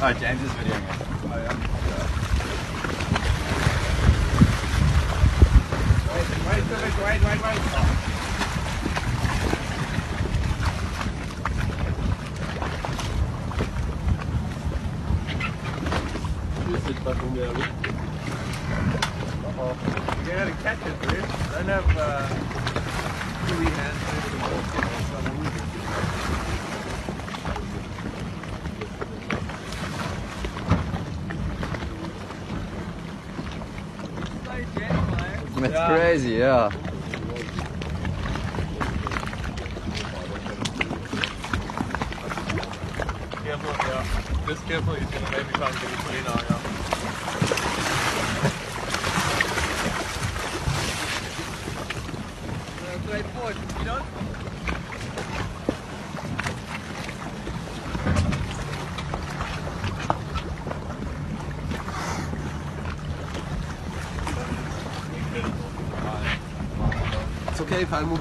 Oh, James is videoing it. Oh, yeah. Wait, wait, wait, wait, wait, wait. Under der Uh-oh. You gotta catch it, dude. I don't have, uh, two hands It's Yeah. crazy, yeah. Careful, yeah. Just careful, he's gonna maybe try and get it clean out, yeah. It's okay, Palmo.